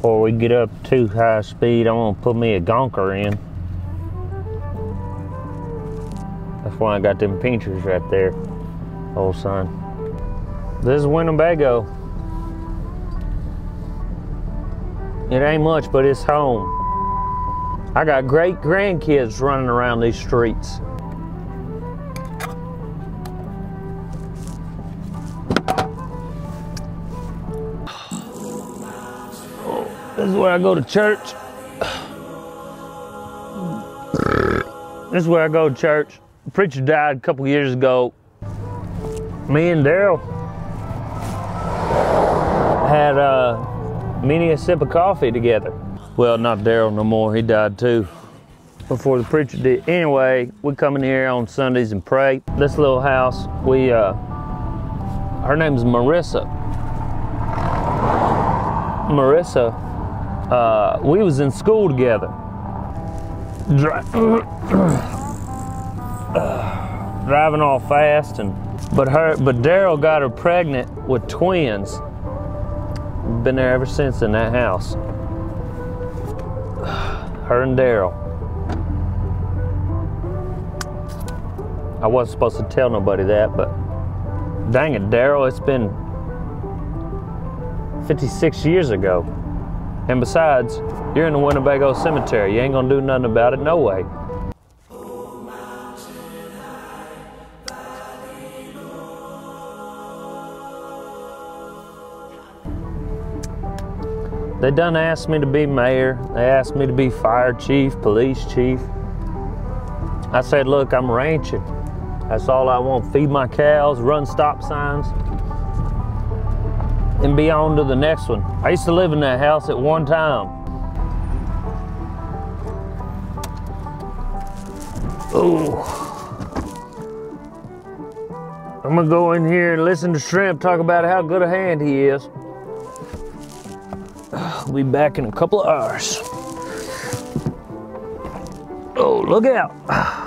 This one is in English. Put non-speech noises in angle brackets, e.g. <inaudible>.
Before we get up too high speed, I'm gonna put me a gonker in. That's why I got them pinchers right there, old son. This is Winnebago. It ain't much, but it's home. I got great grandkids running around these streets. This is where I go to church. This is where I go to church. The preacher died a couple years ago. Me and Daryl had uh, many a sip of coffee together. Well, not Daryl no more. He died too before the preacher did. Anyway, we come in here on Sundays and pray. This little house, we uh, her name's Marissa. Marissa, uh, we was in school together. Dri- <clears throat> driving all fast and but her but Daryl got her pregnant with twins. Been there ever since in that house. <sighs> Her and Daryl. I wasn't supposed to tell nobody that, but dang it, Daryl, it's been 56 years ago. And besides, you're in the Winnebago Cemetery. You ain't gonna do nothing about it, no way. They done asked me to be mayor. They asked me to be fire chief, police chief. I said, look, I'm ranching. That's all I want. Feed my cows, run stop signs, and be on to the next one. I used to live in that house at one time. Oh. I'm gonna go in here and listen to Shrimp talk about how good a hand he is. I'll be back in a couple of hours. Oh, look out.